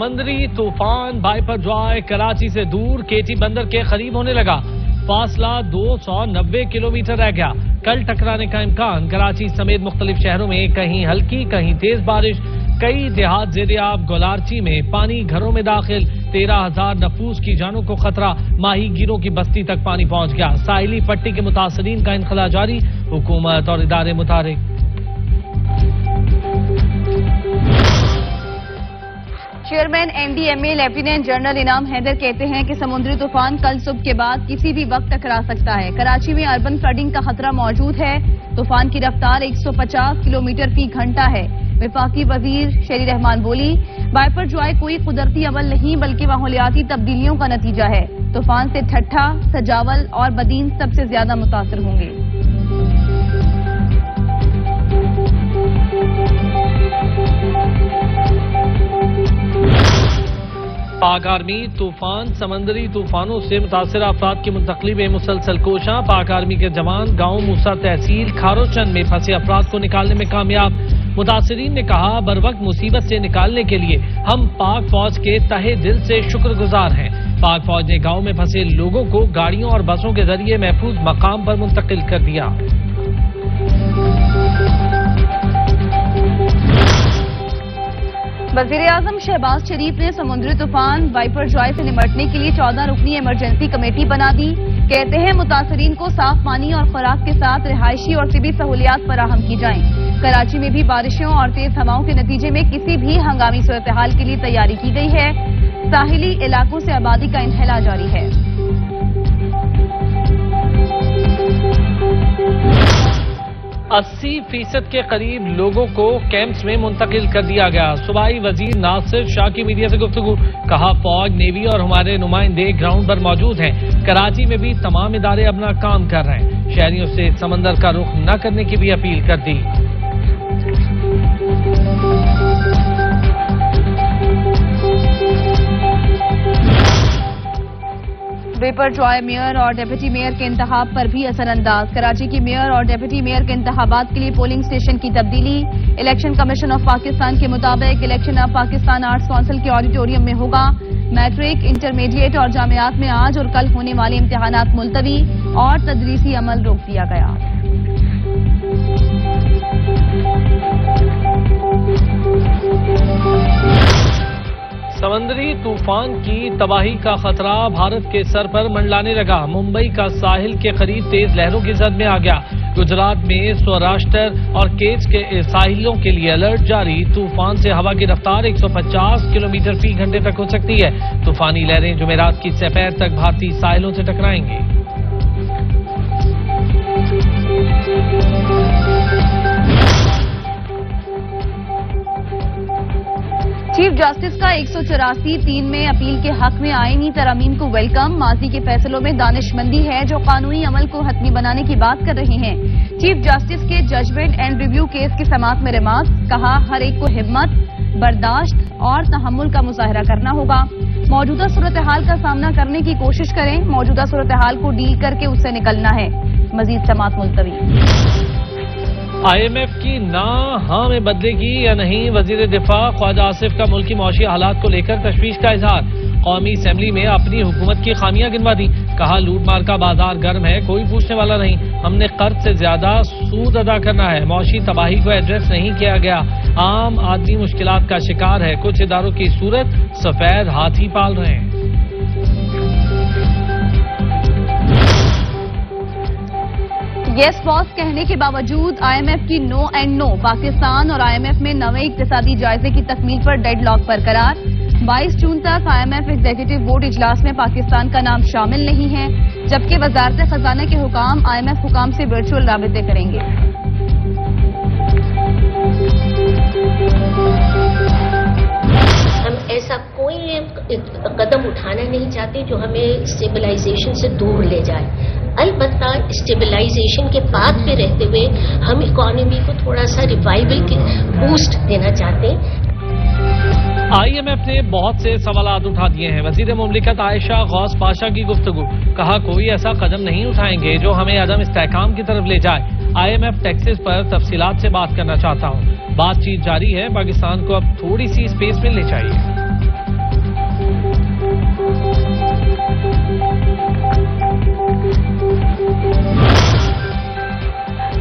समंदरी तूफ़ान wiper Joy Karachi से दूर केटी बंदर के करीब होने लगा। फासला 290 किलोमीटर रह गया। कल टकराने का इम्कान। कराची समेत मुख्तलिफ़ शहरों में कहीं हल्की, कहीं तेज बारिश, कई देहात जेरियाब गोलारची में पानी घरों में दाखिल। तेरह हज़ार नफूस की जानों को खतरा। माही गिरों की बस्ती तक पानी पहुँच गया। साहिली पट्टी के मुतासरीन का इनखला जारी। हुकूमत और इदारे मुतारिक। Chairman, NDMA, lieutenant general Inam Haider कहते हैं कि समुद्री तूफ़ान कल सुबह के बाद किसी भी वक्त टकरा सकता है। कराची में अर्बन फ्लडिंग का खतरा मौजूद है। तूफ़ान की रफ्तार 150 किलोमीटर फ़ी घंटा है। विफाकी वज़ीर शेरी रहमान बोली बाइपर जॉय कोई कुदरती अमल नहीं, बल्कि माहौलियाती तब्दीलियों का नतीजा है। तूफ़ान से ठट्ठा, सजावल और बदीन सबसे ज़्यादा मुतासर होंगे। आर्मी तूफ़ान, समंदरी तूफानों से मुतासर अफराद की मुंतकली में मुसलसल कोशा। पाक आर्मी के जवान गाँव मूसा तहसील खारोचंद में फंसे अफराद को निकालने में कामयाब। मुतासरीन ने कहा, बर वक्त मुसीबत से निकालने के लिए हम पाक फौज के तहे दिल से शुक्रगुजार हैं। पाक फौज ने गाँव में फंसे लोगों को गाड़ियों और बसों के ज़रिए महफूज मकाम पर मुंतकिल कर दिया। वज़ीर आज़म शहबाज शरीफ ने समुद्री तूफ़ान वाइपर जॉय से निमटने के लिए चौदह रुकनी इमरजेंसी कमेटी बना दी। कहते हैं, मुतासरीन को साफ़ पानी और खुराक के साथ रिहायशी और तबी सहूलियात फराहम की जाएँ। कराची में भी बारिशों और तेज हवाओं के नतीजे में किसी भी हंगामी सूरतहाल के लिए तैयारी की गई है। साहिली इलाकों से आबादी का इनहला जारी है। अस्सी फ़ीसद के करीब लोगों को कैंप्स में मुंतकिल कर दिया गया। सूबाई वज़ीर नासिर शाह की मीडिया से गुफ्तु कहा, फौज, नेवी और हमारे नुमाइंदे ग्राउंड पर मौजूद हैं। कराची में भी तमाम इदारे अपना काम कर रहे हैं। शहरियों से समंदर का रुख न करने की भी अपील कर दी। वेपर जॉय मेयर और डेप्यूटी मेयर के इंतहाब पर भी असरअंदाज। कराची की मेयर और डेप्यूटी मेयर के इंतबात के लिए पोलिंग स्टेशन की तब्दीली। इलेक्शन कमीशन ऑफ़ पाकिस्तान के मुताबिक election of Pakistan arts council के ऑडिटोरियम में होगा। मैट्रिक, इंटरमीडिएट और जामियात में आज और कल होने वाले इम्तहान मुलतवी और तदरीसी अमल रोक दिया गया। समंदरी तूफ़ान की तबाही का खतरा भारत के सर पर मंडलाने लगा। मुंबई का साहिल के करीब तेज लहरों की जद में आ गया। गुजरात में स्वराष्ट्र और केच के साहिलों के लिए अलर्ट जारी। तूफ़ान से हवा की रफ्तार 150 किलोमीटर फ़ी घंटे तक हो सकती है। तूफानी लहरें जुमेरात की सपैर तक भारतीय साहिलों से टकराएँगी। चीफ जस्टिस का एक सौ चौरासी तीन में अपील के हक में आईनी तरमीम को वेलकम। माजी के फैसलों में दानिशमंदी है, जो कानूनी अमल को हतमी बनाने की बात कर रहे हैं। चीफ जस्टिस के जजमेंट एंड रिव्यू केस की समात में रिमात कहा, हर एक को हिम्मत, बर्दाश्त और तहमुल का मुजाहरा करना होगा। मौजूदा सूरत हाल का सामना करने की कोशिश करें। मौजूदा सूरत हाल को डील करके उससे निकलना है। मजीद समात मुलतवी। आईएमएफ की ना हाँ में बदलेगी या नहीं, वज़ीर दिफा ख्वाजा आसिफ का मुल्की मौशी हालात को लेकर तशवीश का इजहार। कौमी असम्बली में अपनी हुकूमत की खामियाँ गिनवा दी। कहा लूटमार का बाज़ार गर्म है, कोई पूछने वाला नहीं। हमने कर्ज से ज़्यादा सूद अदा करना है। मौशी तबाही को एड्रेस नहीं किया गया। आम आदमी मुश्किलात का शिकार है। कुछ इदारों की सूरत सफ़ेद हाथी पाल रहे हैं। येस बॉस कहने के बावजूद आईएमएफ की नो एंड नो पाकिस्तान और आईएमएफ में नवे इकतसादी जायजे की तकमील पर डेडलॉक बरकरार। 22 जून तक आईएमएफ एग्जीक्यूटिव बोर्ड इजलास में पाकिस्तान का नाम शामिल नहीं है, जबकि वजारत खजाना के हुकाम आईएमएफ हुकाम से वर्चुअल राबते करेंगे। ऐसा कोई कदम उठाना नहीं चाहते जो हमें स्टेबलाइजेशन से दूर ले जाए। अलबत्ता स्टेबलाइजेशन के बाद पे रहते हुए हम इकोनॉमी को थोड़ा सा रिवाइवल के बूस्ट देना चाहते हैं। आईएमएफ ने बहुत से सवाल उठा दिए हैं। वज़ीर ममलिकत आयशा गौस पाशा की गुफ्तगु। कहा, कोई ऐसा कदम नहीं उठाएँगे जो हमें अदम इस्तेकाम की तरफ़ ले जाए। आईएमएफ टैक्सेस पर तफसीलात से बात करना चाहता हूँ। बातचीत जारी है। पाकिस्तान को अब थोड़ी सी स्पेस मिलनी चाहिए।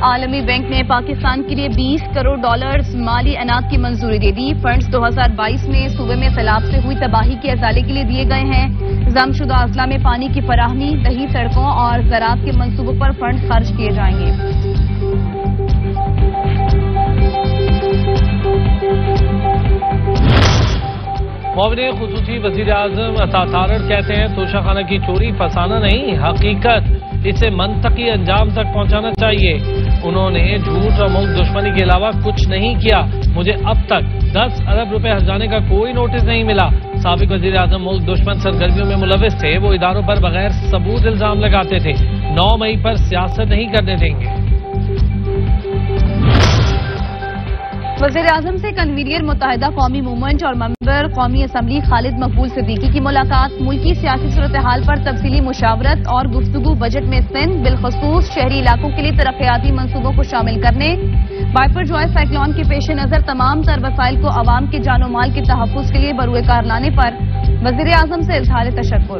आलमी बैंक ने पाकिस्तान के लिए 20 करोड़ डॉलर्स माली अनाज की मंजूरी दे दी। फंड्स 2022 में सूबे में सैलाब से हुई तबाही के अजाले के लिए दिए गए हैं। जमशुदा अजला में पानी की फराहमी, दही सड़कों और ज़रात के मंसूबों पर फंड खर्च किए जाएँगे। मोमिन खसूसी वज़ीर आज़म अतातारड़ कहते हैं तोशाखाना की चोरी फसाना नहीं, हकीकत। इसे मनतकी अंजाम तक पहुंचाना चाहिए। उन्होंने झूठ और मुल्क दुश्मनी के अलावा कुछ नहीं किया। मुझे अब तक 10 अरब रुपए हजाने का कोई नोटिस नहीं मिला। सबक वज़ीर आज़म मुल्क दुश्मन सरगर्मियों में मुलविस थे। वो इदारों पर बगैर सबूत इल्ज़ाम लगाते थे। नौ मई पर सियासत नहीं करने देंगे। वज़ीर आज़म से कन्वीनियर मुतहदा कौमी मूवमेंट और मेंबर कौमी असम्बली खालिद मकबूल सिद्दीकी की मुलाकात। मुल्की सियासी सूरत हाल पर तफसीली मुशावरत और गुफ्तगु बजट में सिंध, बिलखसूस शहरी इलाकों के लिए तरक्याती मनसूबों को शामिल करने। बाइपर जॉय साइक्लोन के पेश नज़र तमाम तर वसाइल को आवाम के जानो माल के तहफ़ के लिए बरुए कार लाने पर। वज़ीर आज़म से इजहार तशक्र